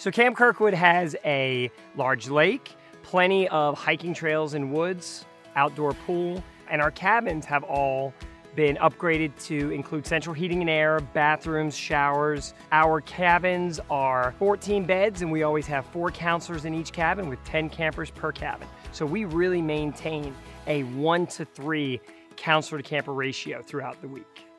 So Camp Kirkwood has a large lake, plenty of hiking trails and woods, outdoor pool, and our cabins have all been upgraded to include central heating and air, bathrooms, showers. Our cabins are 14 beds and we always have four counselors in each cabin with 10 campers per cabin. So we really maintain a one to three counselor to camper ratio throughout the week.